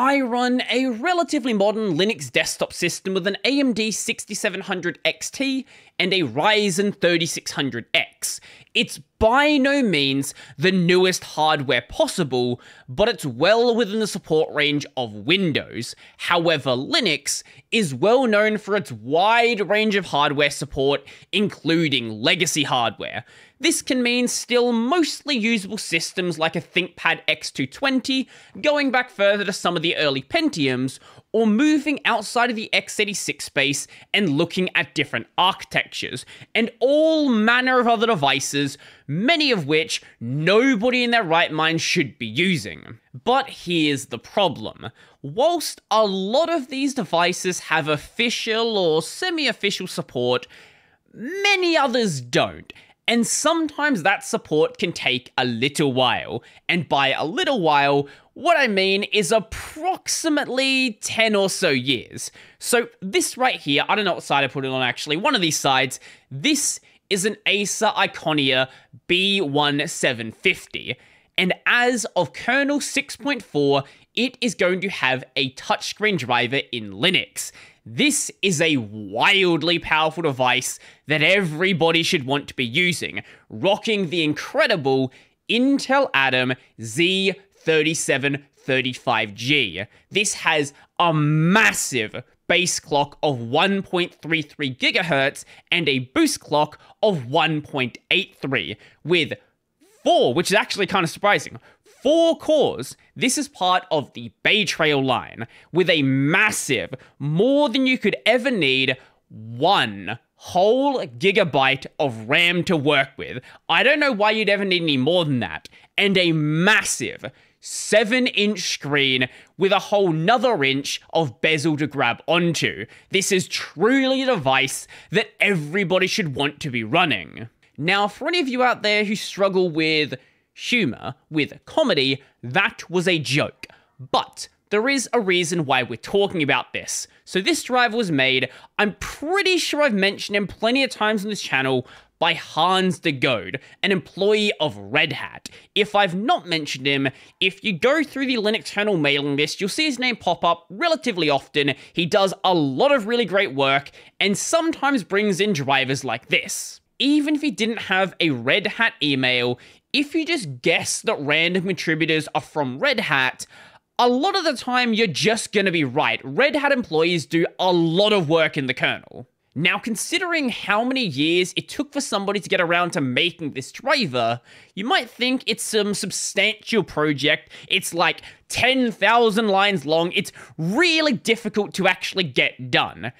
I run a relatively modern Linux desktop system with an AMD 6700 XT and a Ryzen 3600X. It's by no means the newest hardware possible, but it's well within the support range of Windows. However, Linux is well known for its wide range of hardware support, including legacy hardware. This can mean still mostly usable systems like a ThinkPad X220, going back further to some of the early Pentiums, or moving outside of the x86 space and looking at different architectures, and all manner of other devices, many of which nobody in their right mind should be using. But here's the problem. Whilst a lot of these devices have official or semi official support, many others don't and sometimes that support can take a little while. And by a little while, what I mean is approximately 10 or so years. So this right here, I don't know what side I put it on actually, one of these sides, this is an Acer Iconia B1750. And as of kernel 6.4, it is going to have a touchscreen driver in Linux. This is a wildly powerful device that everybody should want to be using, rocking the incredible Intel Atom Z3735G. This has a massive base clock of 1.33 gigahertz and a boost clock of 1.83 with four, which is actually kind of surprising, four cores. This is part of the Bay Trail line with a massive, more than you could ever need, one whole gigabyte of RAM to work with. I don't know why you'd ever need any more than that. And a massive 7 inch screen with a whole nother inch of bezel to grab onto. This is truly a device that everybody should want to be running. Now, for any of you out there who struggle with humor, with comedy, that was a joke. But there is a reason why we're talking about this. So this drive was made, I'm pretty sure I've mentioned him plenty of times on this channel, by Hans de Goede, an employee of Red Hat. If I've not mentioned him, if you go through the Linux kernel mailing list, you'll see his name pop up relatively often. He does a lot of really great work, and sometimes brings in drivers like this. Even if he didn't have a Red Hat email, if you just guess that random contributors are from Red Hat, a lot of the time you're just gonna be right. Red Hat employees do a lot of work in the kernel. Now, considering how many years it took for somebody to get around to making this driver, you might think it's some substantial project. It's like 10,000 lines long. It's really difficult to actually get done.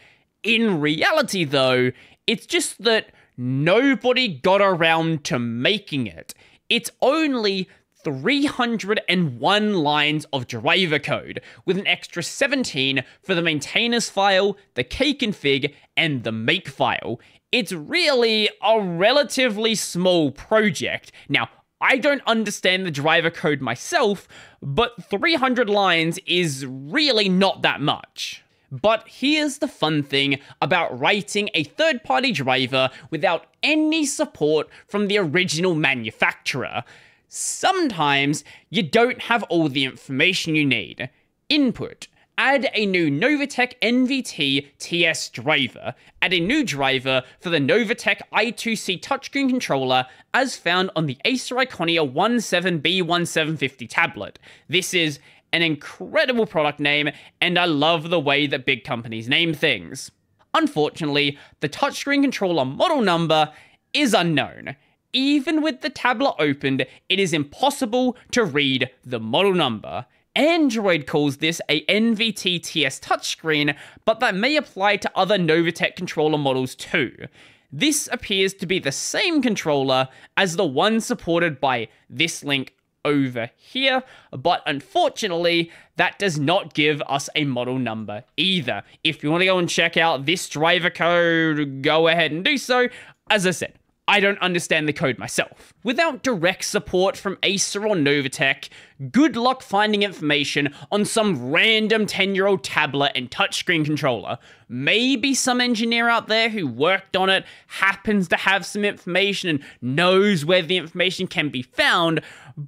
In reality, though, it's just that nobody got around to making it. It's only 301 lines of driver code, with an extra 17 for the maintainers file, the kconfig, and the make file. It's really a relatively small project. Now, I don't understand the driver code myself, but 300 lines is really not that much. But here's the fun thing about writing a third party driver without any support from the original manufacturer. Sometimes you don't have all the information you need. Input. Add a new Novatek NVT TS driver. Add a new driver for the Novatek i2C touchscreen controller as found on the Acer Iconia 17B1750 tablet. This is an incredible product name, and I love the way that big companies name things. Unfortunately, the touchscreen controller model number is unknown. Even with the tablet opened, it is impossible to read the model number. Android calls this a NVT TS touchscreen, but that may apply to other Novatek controller models too. This appears to be the same controller as the one supported by this link over here, but unfortunately, that does not give us a model number either. If you want to go and check out this driver code, go ahead and do so. As I said, I don't understand the code myself. Without direct support from Acer or Novatek, good luck finding information on some random 10 year old tablet and touchscreen controller. Maybe some engineer out there who worked on it happens to have some information and knows where the information can be found,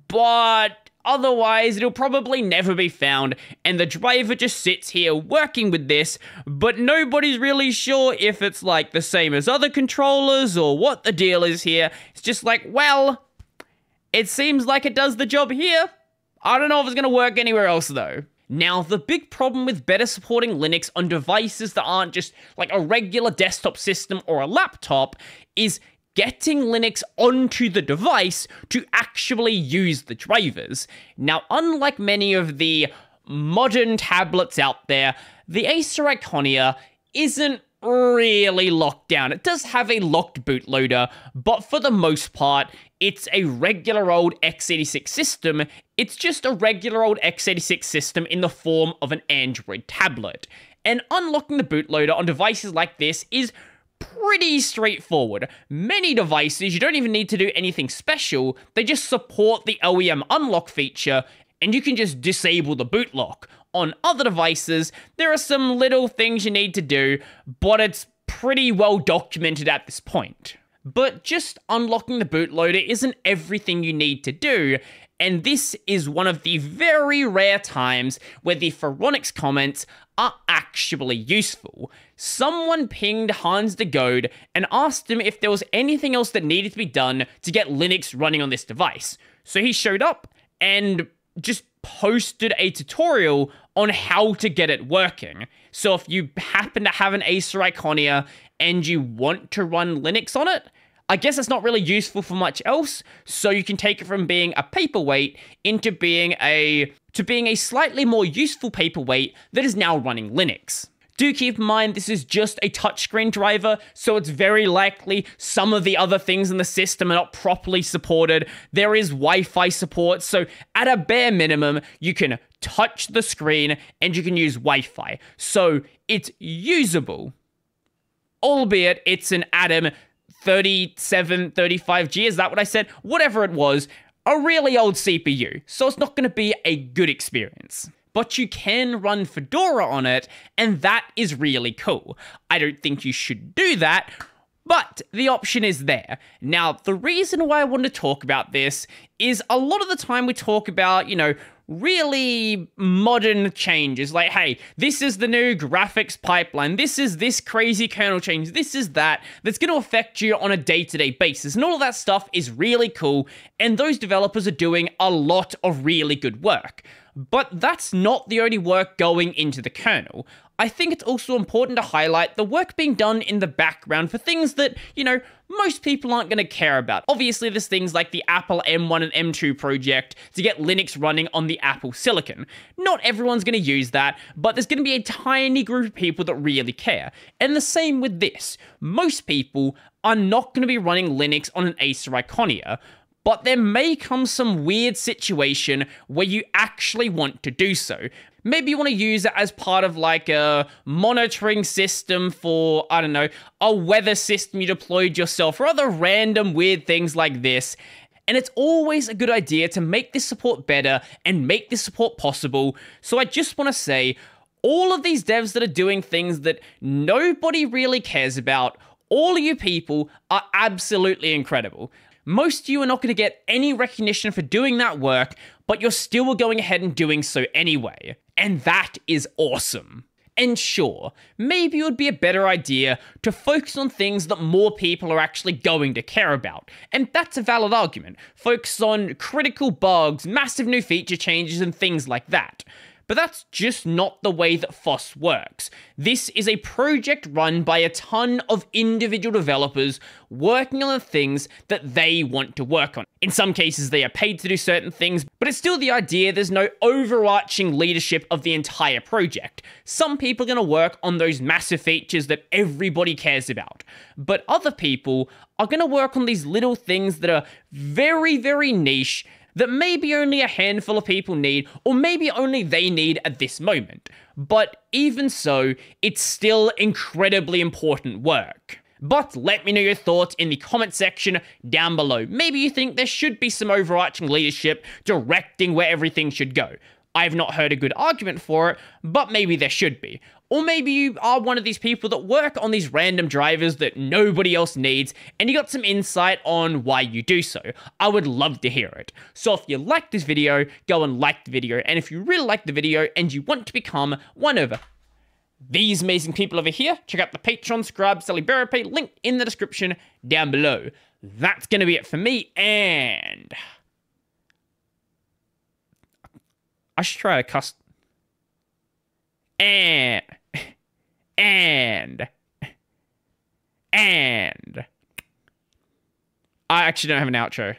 but Otherwise, it'll probably never be found, and the driver just sits here working with this, but nobody's really sure if it's like the same as other controllers or what the deal is here. It's just like, well, it seems like it does the job here. I don't know if it's going to work anywhere else though. Now, the big problem with better supporting Linux on devices that aren't just like a regular desktop system or a laptop is getting Linux onto the device to actually use the drivers. Now, unlike many of the modern tablets out there, the Acer Iconia isn't really locked down. It does have a locked bootloader, but for the most part, it's a regular old x86 system. It's just a regular old x86 system in the form of an Android tablet. And unlocking the bootloader on devices like this is pretty straightforward. Many devices, you don't even need to do anything special, they just support the OEM unlock feature, and you can just disable the boot lock. On other devices, there are some little things you need to do, but it's pretty well documented at this point. But just unlocking the bootloader isn't everything you need to do, and this is one of the very rare times where the Phoronix comments are actually useful. Someone pinged Hans de Goede and asked him if there was anything else that needed to be done to get Linux running on this device. So he showed up and just posted a tutorial on how to get it working. So if you happen to have an Acer Iconia and you want to run Linux on it, I guess it's not really useful for much else, so you can take it from being a paperweight into being a to being a slightly more useful paperweight that is now running Linux. Do keep in mind this is just a touchscreen driver, so it's very likely some of the other things in the system are not properly supported. There is Wi-Fi support, so at a bare minimum, you can touch the screen and you can use Wi-Fi. So it's usable. Albeit it's an Atom 37, 35G, is that what I said? Whatever it was, a really old CPU, so it's not going to be a good experience. But you can run Fedora on it, and that is really cool. I don't think you should do that, but the option is there. Now, the reason why I want to talk about this is a lot of the time we talk about, you know, really modern changes. Like, hey, this is the new graphics pipeline. This is this crazy kernel change. This is that. That's going to affect you on a day to day basis. And all of that stuff is really cool. And those developers are doing a lot of really good work. But that's not the only work going into the kernel. I think it's also important to highlight the work being done in the background for things that, you know, most people aren't going to care about. Obviously, there's things like the Apple M1 and M2 project to get Linux running on the Apple Silicon. Not everyone's going to use that, but there's going to be a tiny group of people that really care. And the same with this. Most people are not going to be running Linux on an Acer Iconia, but there may come some weird situation where you actually want to do so. Maybe you want to use it as part of like a monitoring system for, I don't know, a weather system you deployed yourself or other random weird things like this. And it's always a good idea to make this support better and make this support possible. So I just want to say, all of these devs that are doing things that nobody really cares about, all of you people are absolutely incredible. Most of you are not going to get any recognition for doing that work, but you're still going ahead and doing so anyway. And that is awesome. And sure, maybe it would be a better idea to focus on things that more people are actually going to care about. And that's a valid argument. Focus on critical bugs, massive new feature changes, and things like that. But that's just not the way that FOSS works. This is a project run by a ton of individual developers working on the things that they want to work on. In some cases, they are paid to do certain things, but it's still the idea there's no overarching leadership of the entire project. Some people are going to work on those massive features that everybody cares about, but other people are going to work on these little things that are very, very niche that maybe only a handful of people need, or maybe only they need at this moment. But even so, it's still incredibly important work. But let me know your thoughts in the comment section down below. Maybe you think there should be some overarching leadership directing where everything should go. I've not heard a good argument for it, but maybe there should be. Or maybe you are one of these people that work on these random drivers that nobody else needs, and you got some insight on why you do so. I would love to hear it. So if you like this video, go and like the video, and if you really like the video and you want to become one of these amazing people over here, check out the Patreon, Scribe, Sally Pay, link in the description down below. That's going to be it for me, and... I should try to cuss. And. And. And. I actually don't have an outro.